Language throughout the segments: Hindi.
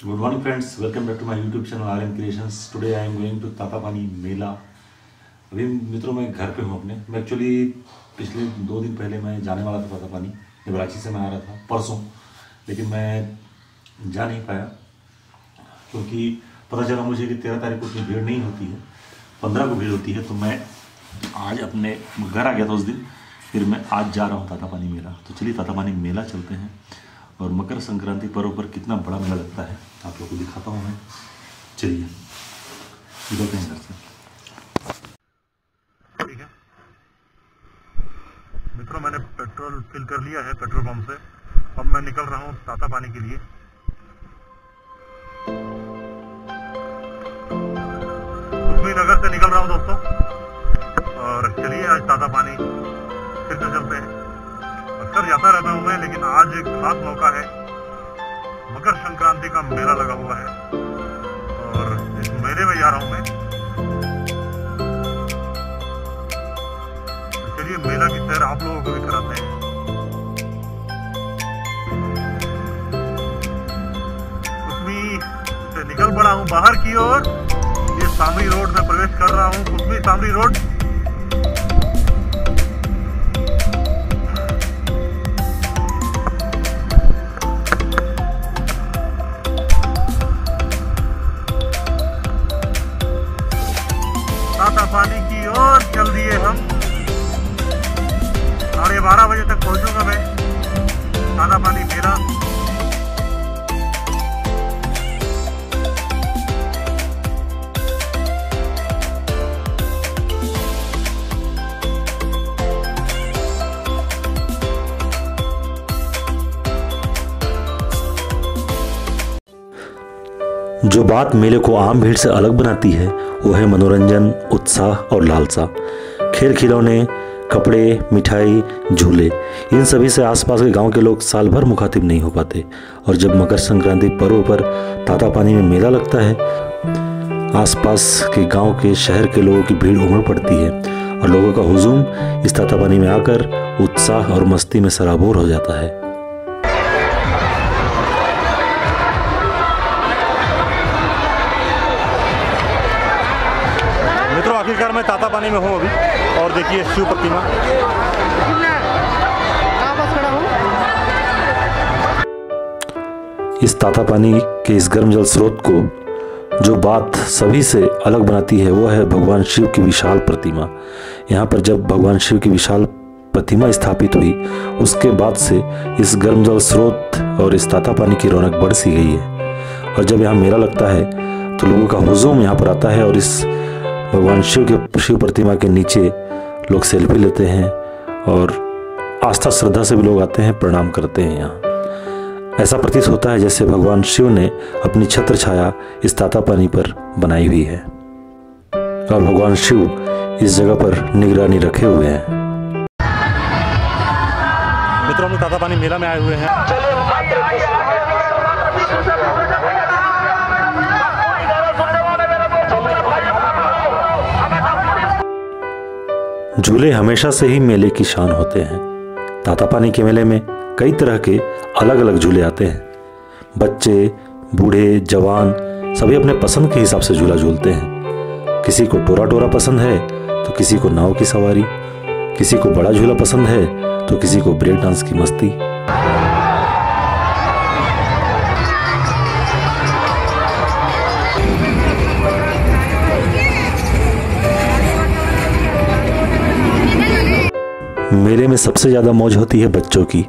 Good morning, friends. Welcome back to my YouTube channel RM Creations. Today I am going to Tatapani मेला अभी मित्रों मैं घर पे हूँ अपने। मैं एक्चुअली पिछले दो दिन पहले मैं जाने वाला था तातापानी निबराची से मैं आ रहा था परसों। लेकिन मैं जा नहीं पाया क्योंकि पता चला मुझे कि तेरह तारीख को उतनी भीड़ नहीं होती है। पंद्रह को भीड़ होती है तो मैं आज अपने घर आ गया था उस दिन। फिर मैं आज जा रहा हूँ तातापानी मेला तो चलिए तातापानी मेला चलते हैं। और मकर संक्रांति पर्व पर कितना बड़ा मेला लगता है, आप लोग को दिखाता हूँ मैं। चलिए घर से। ठीक है। मित्रों, मैंने पेट्रोल फिल कर लिया है, पेट्रोल पंप से। अब मैं निकल रहा हूँ ताता पानी के लिए। नगर से निकल रहा हूँ, दोस्तों। और चलिए आज ताता पानी, फिर से चलते हैं। अक्सर जाता रहता हूँ मैं, लेकिन आज एक खास मौका है। मकर संक्रांति का मेला लगा हुआ है। और इस मेले में जा रहा हूँ मैं। तो चलिए, मेला की सैर आप लोगों को भी कराते हैं। निकल पड़ा हूँ बाहर की ओर। ये सामरी रोड में प्रवेश कर रहा हूँ। कुसमी सामरी रोड। पहुंचूँगा मैं टाटा पानी मेरा। जो बात मेले को आम भीड़ से अलग बनाती है, वो है मनोरंजन, उत्साह और लालसा। खेल खिलौने कपड़े, मिठाई, झूले, इन सभी से आसपास के गाँव के लोग साल भर मुखातिब नहीं हो पाते। और जब मकर संक्रांति पर्व पर ताता पानी में मेला लगता है, आसपास के गाँव के शहर के लोगों की भीड़ उमड़ पड़ती है और लोगों का हुजूम इस ताता पानी में आकर उत्साह और मस्ती में सराबोर हो जाता है। मित्रों, आखिरकार मैं ताता पानी में हूँ अभी। देखिए शिव प्रतिमा इस ताता पानी के इस गर्म जल स्रोत को जो बात सभी से अलग बनाती है वो है भगवान शिव की विशाल प्रतिमा। यहाँ पर जब भगवान शिव की विशाल प्रतिमा स्थापित हुई उसके बाद से इस गर्म जल स्रोत और इस ताता पानी की रौनक बढ़ सी गई है। और जब यहाँ मेला लगता है तो लोगों का हुजूम यहाँ पर आता है और इस भगवान शिव के शिव प्रतिमा के नीचे लोग सेल्फी लेते हैं और आस्था श्रद्धा से भी लोग आते हैं प्रणाम करते हैं यहाँ। ऐसा प्रतीत होता है जैसे भगवान शिव ने अपनी छत्र छाया इस ताता पानी पर बनाई हुई है। और भगवान शिव इस जगह पर निगरानी रखे हुए हैं। मित्रों हम लोग ताता पानी मेला में आए हुए हैं। झूले हमेशा से ही मेले की शान होते हैं। ताता पानी के मेले में कई तरह के अलग अलग झूले आते हैं। बच्चे, बूढ़े, जवान सभी अपने पसंद के हिसाब से झूला झूलते हैं। किसी को टोरा टोरा पसंद है तो किसी को नाव की सवारी। किसी को बड़ा झूला पसंद है तो किसी को ब्रेक डांस की मस्ती। मेले में सबसे ज़्यादा मौज होती है बच्चों की।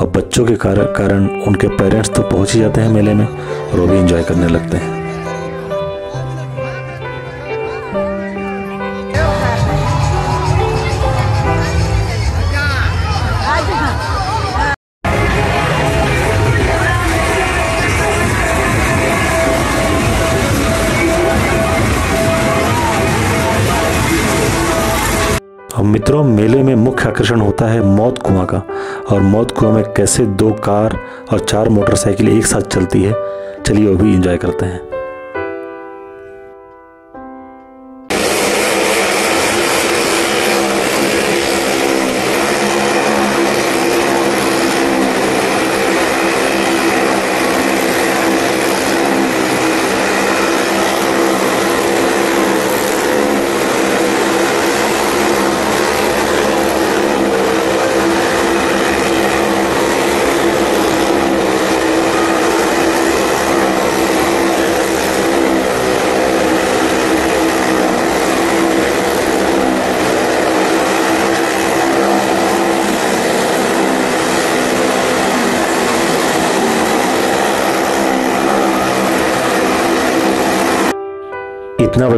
और बच्चों के कारण कारण उनके पेरेंट्स तो पहुँच ही जाते हैं मेले में और वो भी इंजॉय करने लगते हैं। अब मित्रों, मेले में मुख्य आकर्षण होता है मौत कुआँ का। और मौत कुआँ में कैसे दो कार और चार मोटरसाइकिल एक साथ चलती है, चलिए वो भी इंजॉय करते हैं।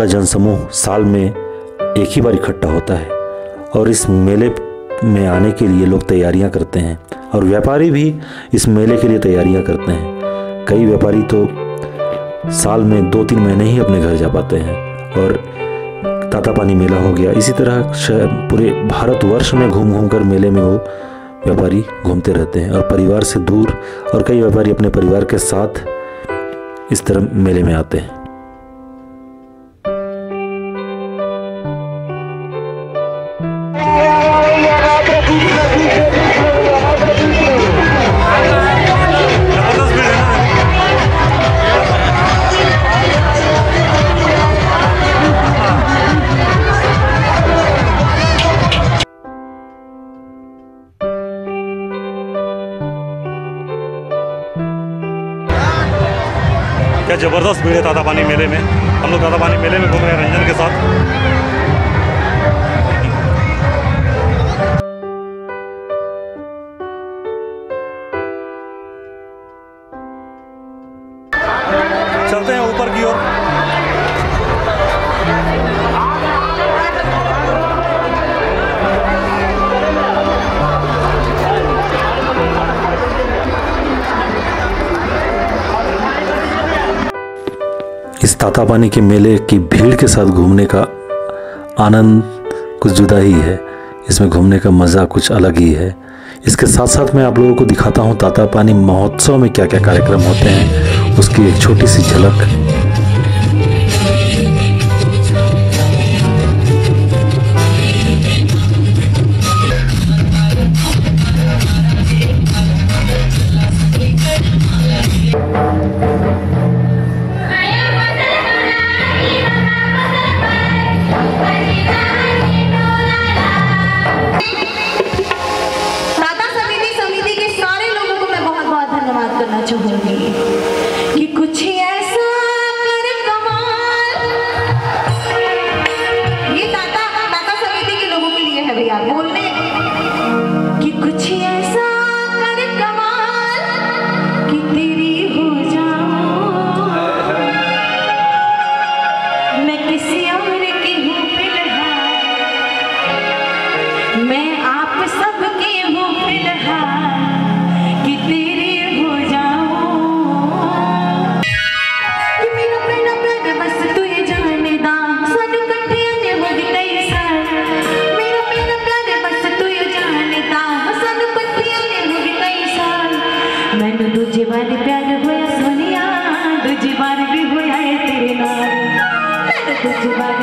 बड़ा जनसमूह साल में एक ही बार इकट्ठा होता है और इस मेले में आने के लिए लोग तैयारियाँ करते हैं और व्यापारी भी इस मेले के लिए तैयारियाँ करते हैं। कई व्यापारी तो साल में दो तीन महीने ही अपने घर जा पाते हैं और तातापानी मेला हो गया। इसी तरह पूरे भारतवर्ष में घूम घूम कर मेले में वो व्यापारी घूमते रहते हैं और परिवार से दूर और कई व्यापारी अपने परिवार के साथ इस तरह मेले में आते हैं। में इस तातापानी के मेले की भीड़ के साथ घूमने का आनंद कुछ जुदा ही है। इसमें घूमने का मज़ा कुछ अलग ही है। इसके साथ साथ मैं आप लोगों को दिखाता हूँ, तातापानी महोत्सव में क्या क्या कार्यक्रम होते हैं, उसकी एक छोटी सी झलक। है कि कुछ ऐसा मैनू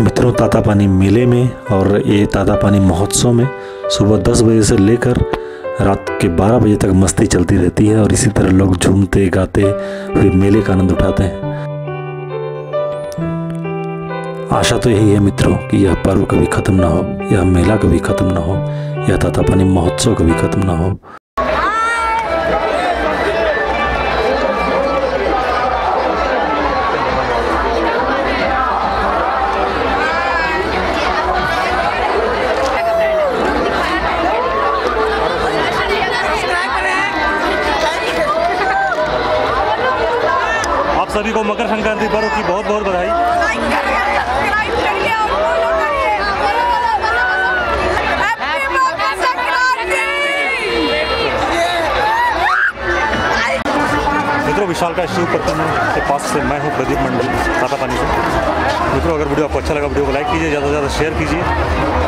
मित्रों तातापानी मेले में और ये तातापानी महोत्सव में सुबह 10 बजे से लेकर रात के 12 बजे तक मस्ती चलती रहती है और इसी तरह लोग झूमते, गाते हुए मेले का आनंद उठाते हैं। आशा तो यही है मित्रों कि यह पर्व कभी खत्म ना हो, यह मेला कभी खत्म ना हो, यह तातापानी महोत्सव कभी खत्म ना हो। सभी को मकर संक्रांति पर्व की बहुत बहुत बधाई। मित्रों, विशाल का शिव प्रतिमा के पास से मैं हूँ प्रदीप मंडल ताता पानी से। मित्रों, अगर वीडियो आपको अच्छा लगा, वीडियो को लाइक कीजिए, ज़्यादा से ज़्यादा शेयर कीजिए।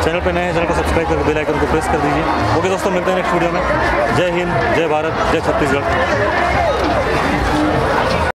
चैनल पर नए हैं चैनल को सब्सक्राइब करके बेल आइकन को प्रेस कर दीजिए। ओके दोस्तों, मिलते हैं नेक्स्ट वीडियो में। जय हिंद, जय भारत, जय छत्तीसगढ़।